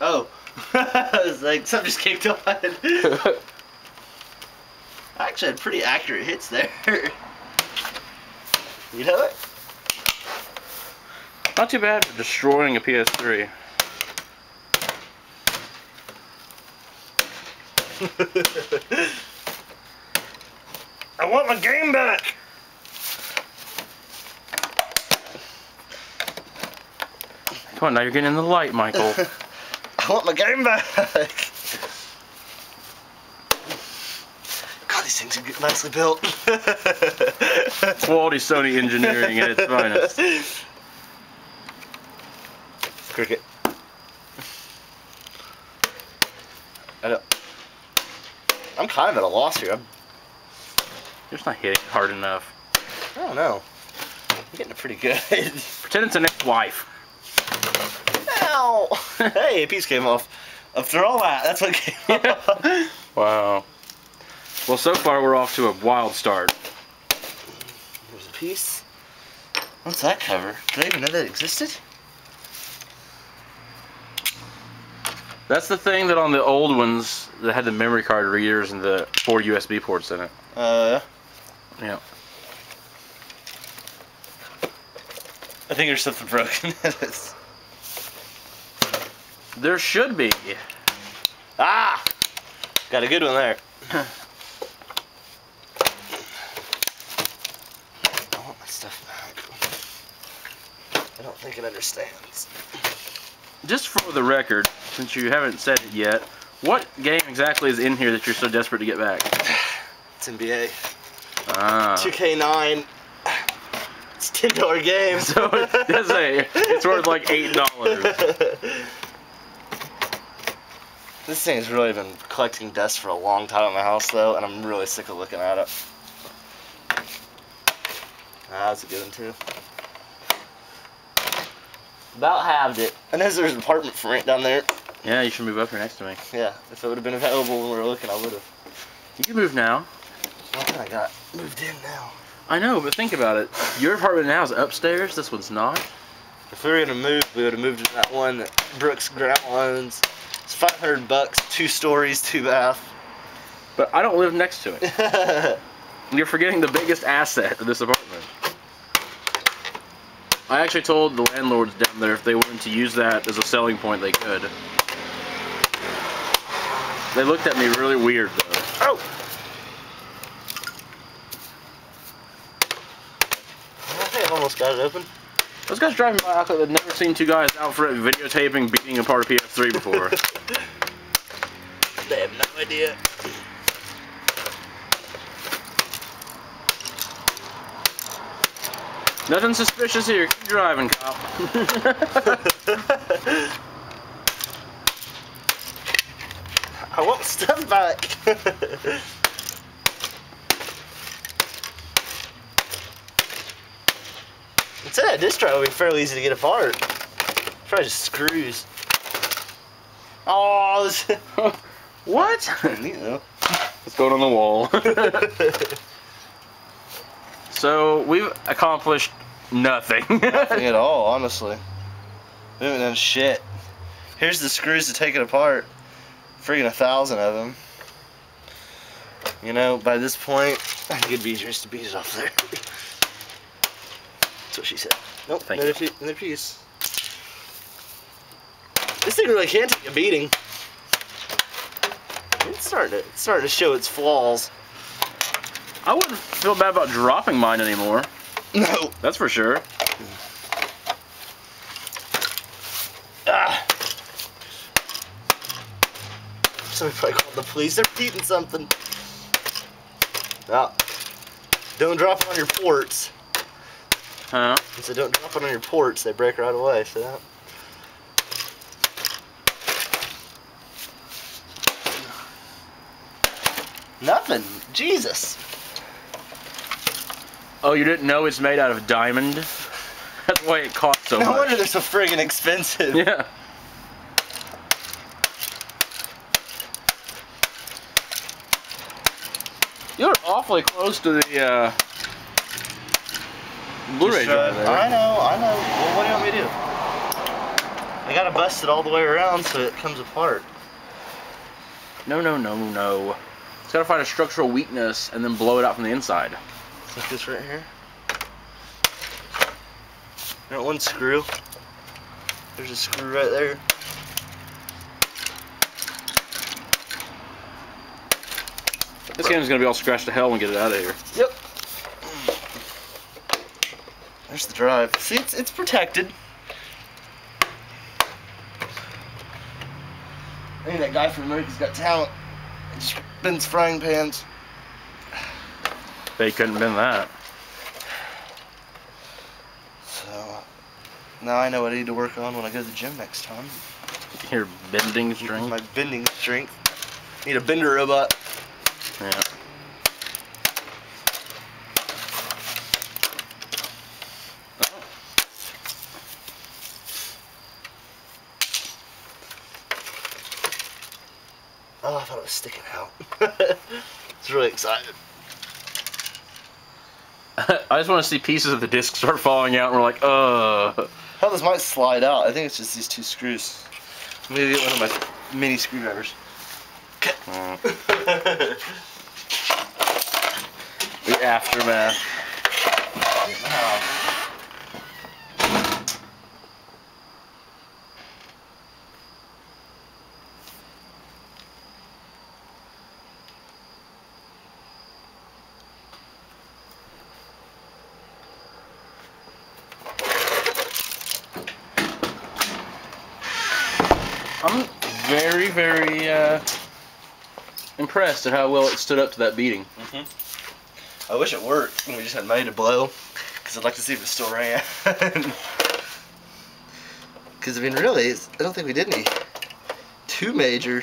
Oh. I was like, something just kicked on. I actually had pretty accurate hits there. you know it? Not too bad for destroying a PS3. I want my game back! Come on, now you're getting in the light, Michael. I want my game back! God, these things are nicely built. Quality Sony engineering at its finest. Cricket. I don't. I'm kind of at a loss here. I'm, You're just not hitting hard enough. I don't know. I'm getting it pretty good. Pretend it's an ex-wife. Ow! hey, a piece came off. After all that, that's what came off. Wow. Well, so far we're off to a wild start. There's a piece. What's that cover? Did I even know that existed? That's the thing that on the old ones that had the memory card readers and the four USB ports in it. Uh, Yeah. I think there's something broken in this. There should be. Ah! Got a good one there. I want my stuff back. I don't think it understands. Just for the record, since you haven't said it yet, what game exactly is in here that you're so desperate to get back? It's NBA. Ah. 2K9. It's ten dollar game. So it's, a, it's worth like eight dollars. This thing's really been collecting dust for a long time in my house though, and I'm really sick of looking at it. Ah, that's a good one too. About halved it. I know there's an apartment for rent down there. Yeah, you should move up here next to me. Yeah, if it would have been available when we were looking, I would have. You can move now. Well, I got moved in now. I know, but think about it. Your apartment now is upstairs. This one's not. If we were gonna move, we would have moved to that one that Brooks Grant owns. It's 500 bucks, two stories, two bath. But I don't live next to it. You're forgetting the biggest asset of this apartment. I actually told the landlords down there if they wanted to use that as a selling point, they could. They looked at me really weird, though. oh! I think I almost got it open. Those guys driving by act like they've never seen two guys out for it videotaping beating apart a part of PS3 before. They have no idea. Nothing suspicious here. Keep driving, cop. I want my stuff back. It's it. This try will be fairly easy to get apart. Probably just screws. Oh, this what? though. What's going on the wall? so we've accomplished nothing. Nothing at all, honestly. We haven't done shit. Here's the screws to take it apart. Freaking a thousand of them. You know, by this point, I could be just to beat it off there. That's what she said. Nope, Thank another, pi- another piece. This thing really can take a beating. It's starting to, it's starting to show its flaws. I wouldn't feel bad about dropping mine anymore. No. That's for sure. Ah. Somebody probably called the police. They're beating something. Ah. Don't drop it on your ports. Huh? Said don't drop it on your ports. They break right away. So that. Nothing. Jesus. Oh, you didn't know it's made out of diamond? That's why it costs so no much. wonder they're so friggin' expensive. Yeah. You're awfully close to the uh, Blu-ray Just, uh. I know, I know. Well, what do you want me to do? I gotta bust it all the way around so it comes apart. No, no, no, no. It's gotta find a structural weakness and then blow it out from the inside. Like this right here. Know, one screw. There's a screw right there. This game's gonna be all scratched to hell when we get it out of here. Yep. There's the drive. See, it's, it's protected. Hey, that guy from America's Got Talent. He spins frying pans. They couldn't been that. So, now I know what I need to work on when I go to the gym next time. Here, bending strength? My bending strength. Need a bender robot. Yeah. Oh, I thought it was sticking out. it's really exciting. I just want to see pieces of the disc start falling out, and we're like, uh. Hell, this might slide out. I think it's just these two screws. I'm gonna get one of my mini screwdrivers. Mm. The aftermath. I'm very, very uh, impressed at how well it stood up to that beating. I wish it worked and we just had money to blow. Because I'd like to see if it still ran. Because, I mean, really, it's, I don't think we did any too major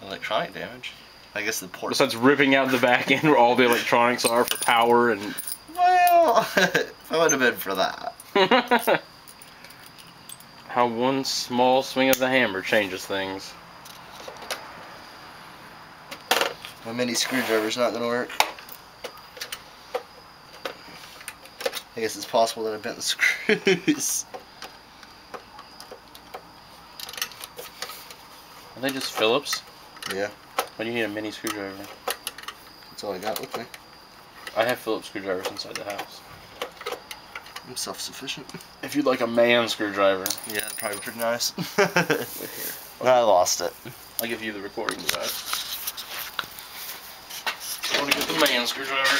electronic damage. I guess the port. Besides ripping out the back end where all the electronics are for power and. Well, I would have been for that. how one small swing of the hammer changes things. My mini screwdriver's not gonna work. I guess it's possible that I bent the screws. Are they just Phillips? Yeah. Why do you need a mini screwdriver? That's all I got with me. I have Phillips screwdrivers inside the house. I'm self-sufficient. If you'd like a man screwdriver, Yeah, that'd probably be pretty nice. with here. I lost it. I'll give you the recording device. I want to get the man screwdriver.